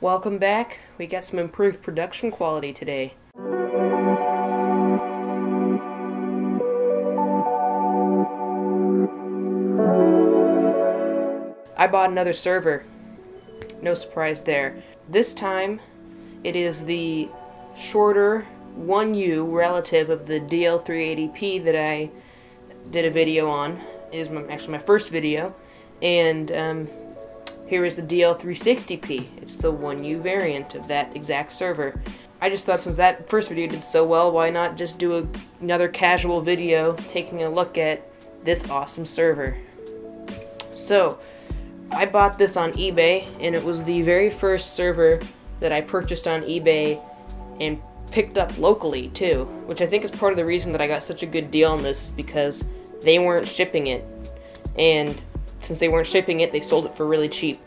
Welcome back. We got some improved production quality today. I bought another server. No surprise there. This time, it is the shorter 1U relative of the DL380p that I did a video on. It is my, actually my first video. And um, here is the DL360p. It's the 1U variant of that exact server. I just thought since that first video did so well, why not just do a, another casual video taking a look at this awesome server. So, I bought this on eBay, and it was the very first server that I purchased on eBay and picked up locally, too. Which I think is part of the reason that I got such a good deal on this, is because they weren't shipping it. And since they weren't shipping it, they sold it for really cheap.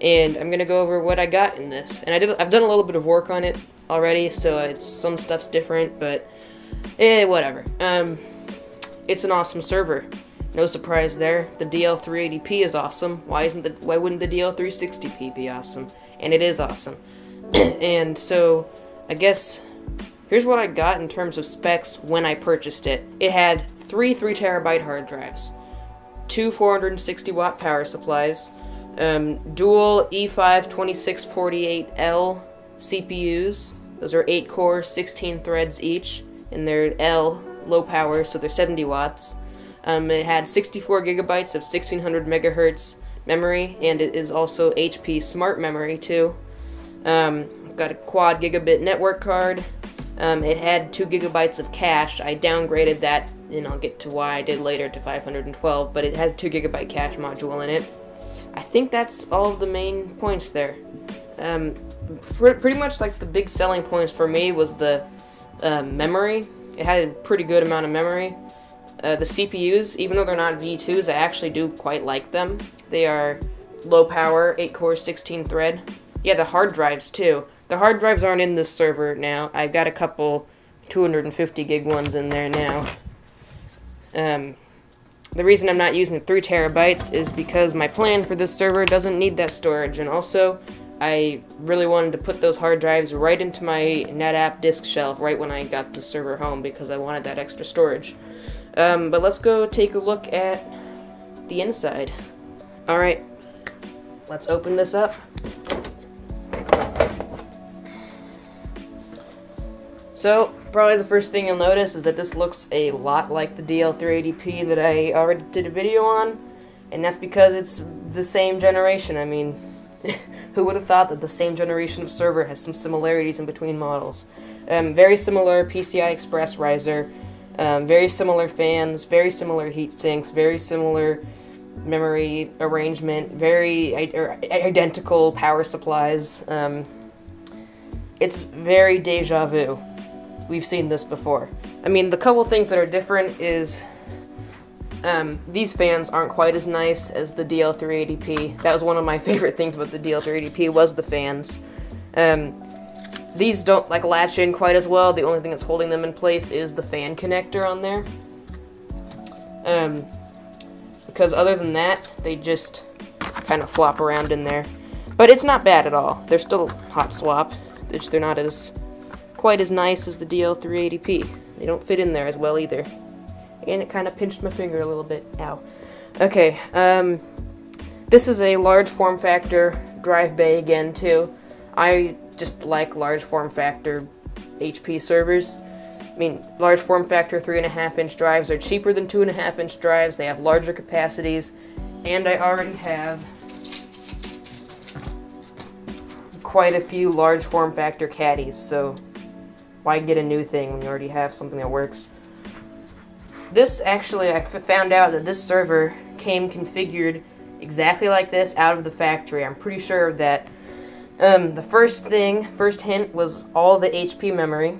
And I'm gonna go over what I got in this. And I did, I've done a little bit of work on it already, so it's some stuff's different, but eh, whatever. Um, it's an awesome server. No surprise there. The DL380p is awesome. Why isn't the why wouldn't the DL360p be awesome? And it is awesome. and so, I guess here's what I got in terms of specs when I purchased it. It had three 3 terabyte hard drives, two 460 watt power supplies, um, dual E5 2648L CPUs. Those are 8 core, 16 threads each, and they're L low power, so they're 70 watts. Um, it had 64 gigabytes of 1600 megahertz memory, and it is also HP Smart Memory too. Um, got a quad gigabit network card. Um, it had 2 gigabytes of cache. I downgraded that, and I'll get to why I did later to 512, but it has 2 gigabyte cache module in it. I think that's all the main points there. Um, pr pretty much like the big selling points for me was the uh, memory. It had a pretty good amount of memory. Uh, the CPUs, even though they're not V2s, I actually do quite like them. They are low power, 8 core, 16 thread. Yeah, the hard drives too. The hard drives aren't in this server now. I've got a couple 250 gig ones in there now. Um, the reason I'm not using 3 terabytes is because my plan for this server doesn't need that storage, and also I really wanted to put those hard drives right into my NetApp disk shelf right when I got the server home because I wanted that extra storage. Um, but let's go take a look at the inside. Alright, let's open this up. So, probably the first thing you'll notice is that this looks a lot like the DL380p that I already did a video on, and that's because it's the same generation. I mean, who would have thought that the same generation of server has some similarities in between models? Um, very similar PCI Express riser, um, very similar fans, very similar heat sinks, very similar memory arrangement, very identical power supplies. Um, it's very deja vu we've seen this before. I mean, the couple things that are different is um, these fans aren't quite as nice as the DL380p. That was one of my favorite things about the DL380p was the fans. Um, these don't like latch in quite as well. The only thing that's holding them in place is the fan connector on there. Um, because other than that, they just kind of flop around in there. But it's not bad at all. They're still hot swap. They're, just, they're not as quite as nice as the DL380p. They don't fit in there as well either. And it kind of pinched my finger a little bit. Ow. Okay, um, this is a large form factor drive bay again too. I just like large form factor HP servers. I mean, large form factor 3.5 inch drives are cheaper than 2.5 inch drives, they have larger capacities, and I already have quite a few large form factor caddies, so why get a new thing when you already have something that works? This actually, I found out that this server came configured exactly like this out of the factory. I'm pretty sure that. Um, the first thing, first hint was all the HP memory.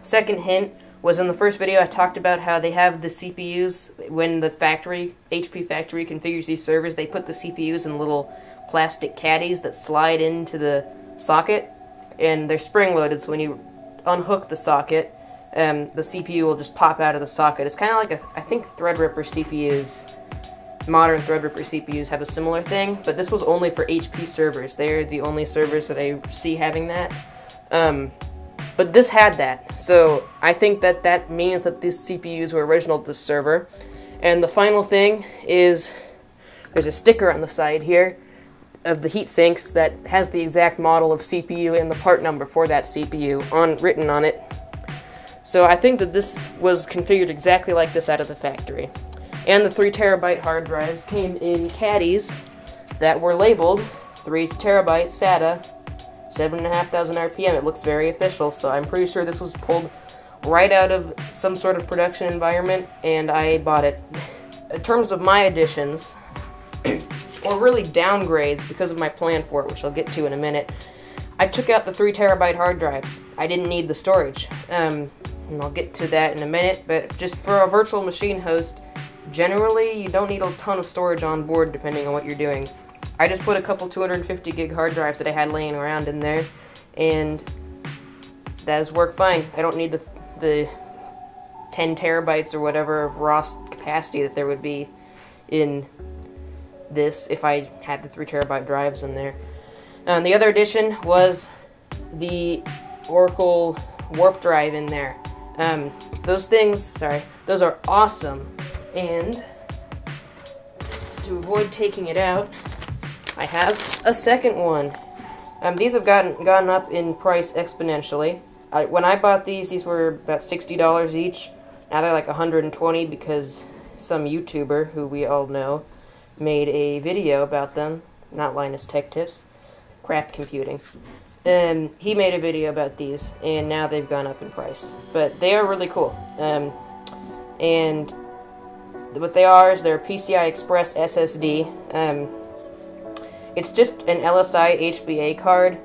Second hint was in the first video I talked about how they have the CPUs when the factory, HP factory configures these servers, they put the CPUs in little plastic caddies that slide into the socket and they're spring loaded so when you unhook the socket, um, the CPU will just pop out of the socket. It's kind of like a, I think Threadripper CPUs modern Threadripper CPUs have a similar thing, but this was only for HP servers. They're the only servers that I see having that. Um, but this had that, so I think that that means that these CPUs were original to this server. And the final thing is there's a sticker on the side here of the heat sinks that has the exact model of CPU and the part number for that CPU on written on it. So I think that this was configured exactly like this out of the factory. And the 3 terabyte hard drives came in caddies that were labeled 3 terabyte SATA 7,500 RPM. It looks very official, so I'm pretty sure this was pulled right out of some sort of production environment, and I bought it. In terms of my additions, or really downgrades because of my plan for it, which I'll get to in a minute, I took out the 3 terabyte hard drives. I didn't need the storage. Um, and I'll get to that in a minute, but just for a virtual machine host, generally you don't need a ton of storage on board depending on what you're doing. I just put a couple 250 gig hard drives that I had laying around in there, and that has worked fine. I don't need the, the 10 terabytes or whatever of raw capacity that there would be in this if I had the 3 terabyte drives in there. And um, the other addition was the Oracle warp drive in there. Um, those things, sorry, those are awesome. And to avoid taking it out, I have a second one. Um, these have gotten gotten up in price exponentially. I, when I bought these, these were about $60 each. Now they're like 120 because some YouTuber, who we all know, made a video about them. Not Linus Tech Tips. Craft Computing. Um, he made a video about these, and now they've gone up in price. But they are really cool. Um, and what they are is they're PCI Express SSD. Um, it's just an LSI HBA card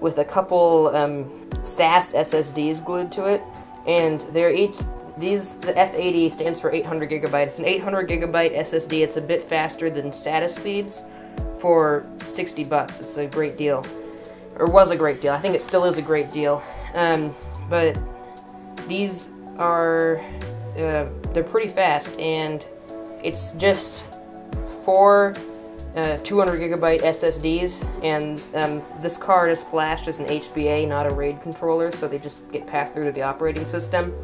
with a couple um, SAS SSDs glued to it, and they're each these the F80 stands for 800 gigabytes. It's an 800 gigabyte SSD. It's a bit faster than SATA speeds for 60 bucks. It's a great deal, or was a great deal. I think it still is a great deal. Um, but these are uh, they're pretty fast, and it's just four uh, 200 gigabyte SSDs, and um, this card is flashed as an HBA, not a RAID controller, so they just get passed through to the operating system.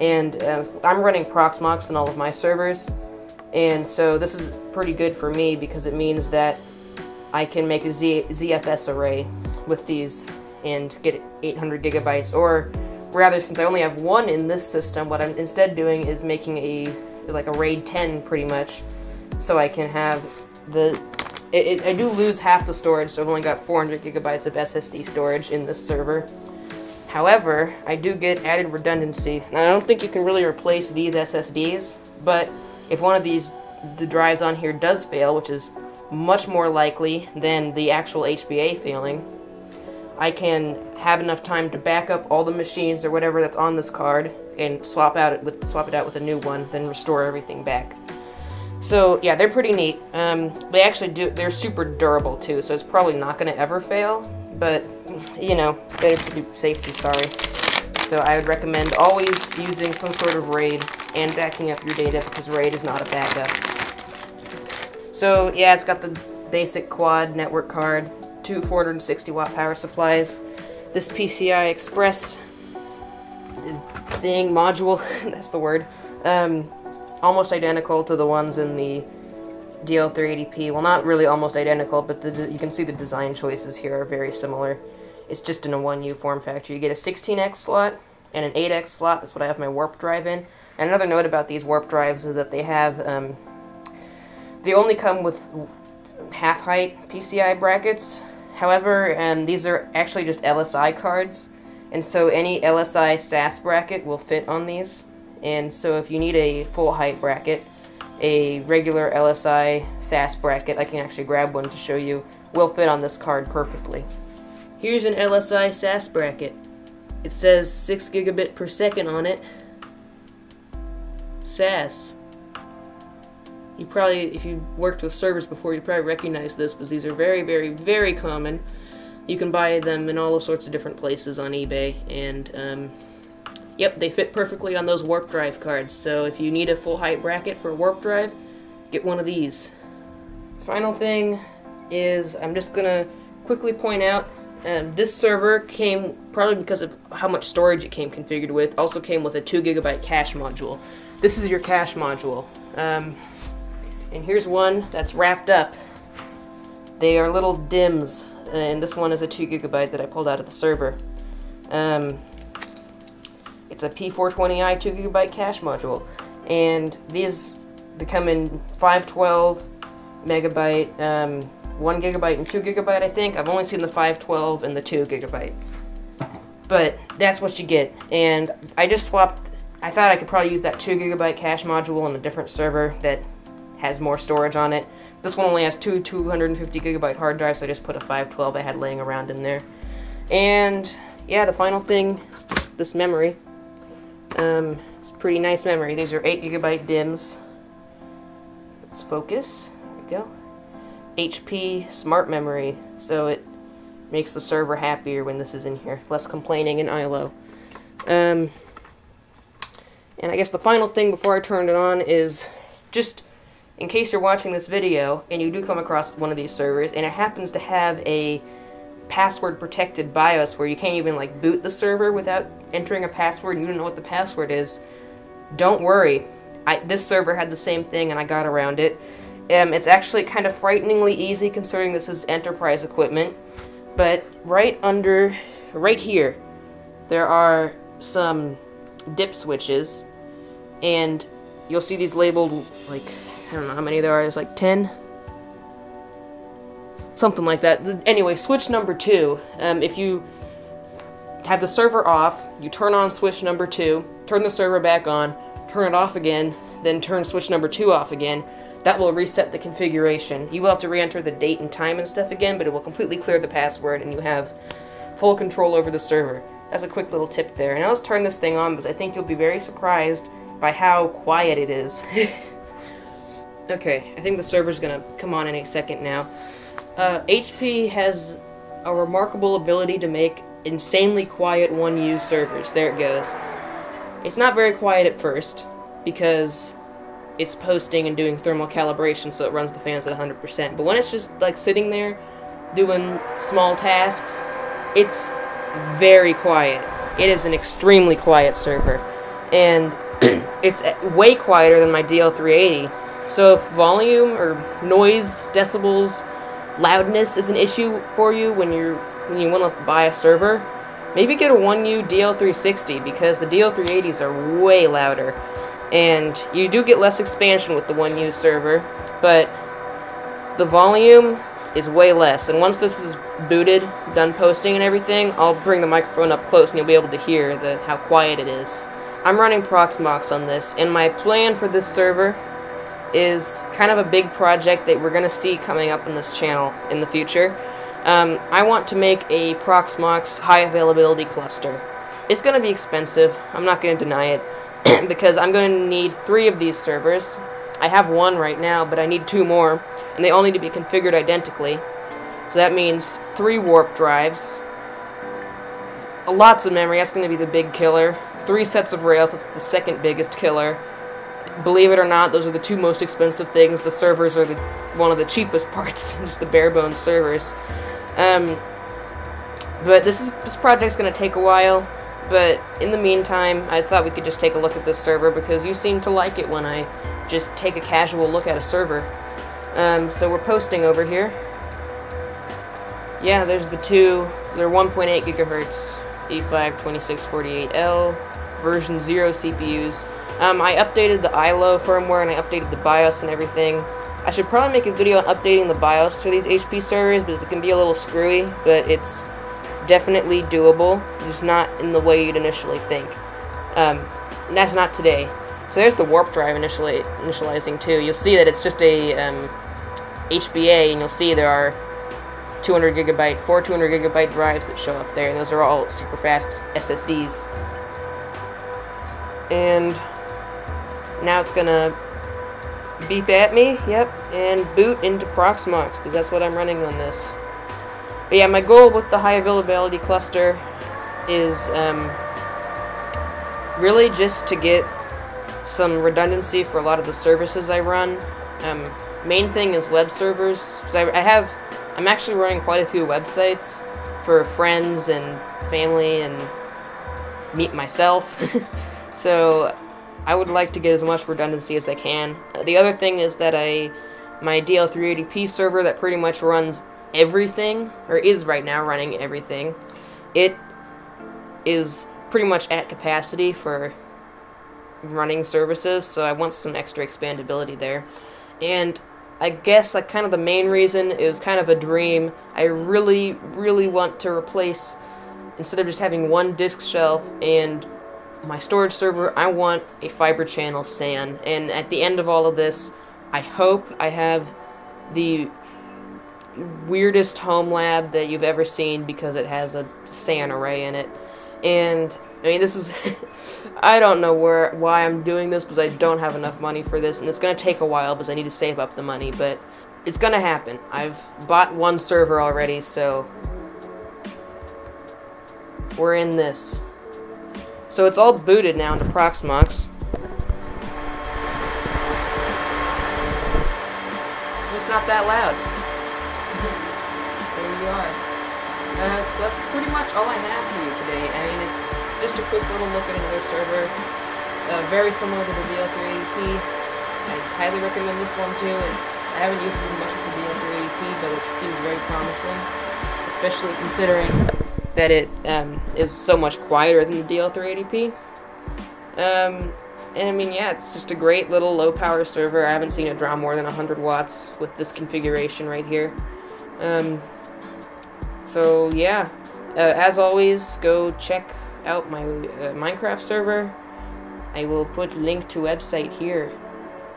And uh, I'm running Proxmox on all of my servers, and so this is pretty good for me because it means that I can make a Z ZFS array with these and get 800 gigabytes, or rather, since I only have one in this system, what I'm instead doing is making a like a RAID 10 pretty much, so I can have the it, it, I do lose half the storage, so I've only got 400 gigabytes of SSD storage in this server. However, I do get added redundancy. Now, I don't think you can really replace these SSDs, but if one of these the drives on here does fail, which is much more likely than the actual HBA failing, I can have enough time to back up all the machines or whatever that's on this card and swap out it with swap it out with a new one, then restore everything back. So yeah, they're pretty neat. Um, they actually do, they're super durable too, so it's probably not going to ever fail, but you know, better to be safe than sorry. So I would recommend always using some sort of RAID and backing up your data because RAID is not a backup. So yeah, it's got the basic quad network card, two 460 watt power supplies, this PCI Express thing, module, that's the word, um, almost identical to the ones in the DL380P. Well, not really almost identical, but the, you can see the design choices here are very similar. It's just in a 1U form factor. You get a 16X slot and an 8X slot. That's what I have my warp drive in. And another note about these warp drives is that they have, um, they only come with half-height PCI brackets. However, um, these are actually just LSI cards, and so any LSI SAS bracket will fit on these. And so if you need a full height bracket, a regular LSI SAS bracket, I can actually grab one to show you, will fit on this card perfectly. Here's an LSI SAS bracket. It says 6 gigabit per second on it. SAS. You probably, if you worked with servers before, you probably recognize this, because these are very, very, very common. You can buy them in all sorts of different places on eBay, and um, Yep, they fit perfectly on those warp drive cards, so if you need a full height bracket for a warp drive, get one of these. Final thing is I'm just gonna quickly point out um, this server came probably because of how much storage it came configured with. Also came with a two gigabyte cache module. This is your cache module, um, and here's one that's wrapped up. They are little DIMMs, and this one is a two gigabyte that I pulled out of the server. Um, it's a P420i 2 gigabyte cache module, and these they come in 512 megabyte, um, 1 gigabyte, and 2 gigabyte. I think I've only seen the 512 and the 2 gigabyte, but that's what you get. And I just swapped. I thought I could probably use that 2 gigabyte cache module on a different server that has more storage on it. This one only has two 250 gigabyte hard drives, so I just put a 512 I had laying around in there. And yeah, the final thing is this memory. Um, it's pretty nice memory. These are 8 gigabyte DIMMs. Let's focus. There we go. HP Smart Memory, so it makes the server happier when this is in here. Less complaining in ILO. Um, and I guess the final thing before I turn it on is just in case you're watching this video and you do come across one of these servers and it happens to have a password protected BIOS where you can't even like boot the server without entering a password and you don't know what the password is, don't worry. I, this server had the same thing and I got around it. Um, it's actually kind of frighteningly easy considering this is enterprise equipment. But right under, right here, there are some dip switches. And you'll see these labeled, like, I don't know how many there are. There's like 10, something like that. Anyway, switch number two, um, if you have the server off, you turn on switch number two, turn the server back on, turn it off again, then turn switch number two off again, that will reset the configuration. You will have to re-enter the date and time and stuff again, but it will completely clear the password and you have full control over the server. That's a quick little tip there. And now let's turn this thing on because I think you'll be very surprised by how quiet it is. okay, I think the server's gonna come on any second now. Uh, HP has a remarkable ability to make insanely quiet 1U servers. There it goes. It's not very quiet at first, because it's posting and doing thermal calibration, so it runs the fans at 100%. But when it's just, like, sitting there doing small tasks, it's very quiet. It is an extremely quiet server. And it's way quieter than my DL380. So if volume or noise decibels loudness is an issue for you when you're when you want to buy a server, maybe get a 1U DL360 because the DL380s are way louder. And you do get less expansion with the 1U server, but the volume is way less. And once this is booted, done posting and everything, I'll bring the microphone up close and you'll be able to hear the how quiet it is. I'm running Proxmox on this, and my plan for this server is kind of a big project that we're going to see coming up in this channel in the future. Um, I want to make a Proxmox high availability cluster. It's going to be expensive, I'm not going to deny it, because I'm going to need three of these servers. I have one right now, but I need two more, and they all need to be configured identically. So that means three warp drives, lots of memory, that's going to be the big killer, three sets of rails, that's the second biggest killer, believe it or not, those are the two most expensive things. The servers are the one of the cheapest parts, just the bare bones servers. Um, but this is this project's gonna take a while. But in the meantime, I thought we could just take a look at this server because you seem to like it when I just take a casual look at a server. Um, so we're posting over here. Yeah, there's the two. They're 1.8 gigahertz E5 2648L version 0 CPUs. Um, I updated the ILO firmware and I updated the BIOS and everything. I should probably make a video on updating the BIOS for these HP servers because it can be a little screwy, but it's definitely doable. Just not in the way you'd initially think. Um, that's not today. So there's the warp drive initially initializing too. You'll see that it's just a um, HBA, and you'll see there are 200 gigabyte, four 200 gigabyte drives that show up there, and those are all super fast SSDs. And now it's gonna beep at me, yep, and boot into Proxmox, because that's what I'm running on this. But yeah, my goal with the high availability cluster is um, really just to get some redundancy for a lot of the services I run. Um, main thing is web servers because I, I have I'm actually running quite a few websites for friends and family and meet myself. so I would like to get as much redundancy as I can. Uh, the other thing is that I my DL380p server that pretty much runs everything or is right now running everything. It is pretty much at capacity for running services, so I want some extra expandability there. And I guess like kind of the main reason is kind of a dream. I really, really want to replace instead of just having one disk shelf and my storage server, I want a fiber channel SAN. And at the end of all of this, I hope I have the weirdest home lab that you've ever seen because it has a SAN array in it. And I mean, this is I don't know where why I'm doing this because I don't have enough money for this, and it's gonna take a while because I need to save up the money. But it's gonna happen. I've bought one server already, so we're in this. So it's all booted now into Proxmox. It's not that loud. there you are. Uh, so that's pretty much all I have for you today. I mean, it's just a quick little look at another server. Uh, very similar to the DL380p. I highly recommend this one too. It's I haven't used it as much as the DL380p, but it seems very promising, especially considering that it um, is so much quieter than the DL380p. Um, and I mean, yeah, it's just a great little low power server. I haven't seen it draw more than 100 watts with this configuration right here. Um, so yeah, uh, as always, go check out my uh, Minecraft server. I will put link to website here.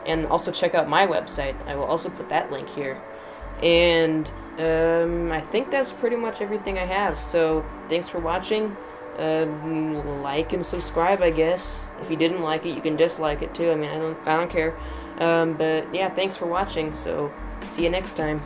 And also check out my website. I will also put that link here. And um, I think that's pretty much everything I have. So thanks for watching. Um, like and subscribe, I guess. If you didn't like it, you can dislike it too. I mean, I don't, I don't care. Um, but yeah, thanks for watching. So see you next time.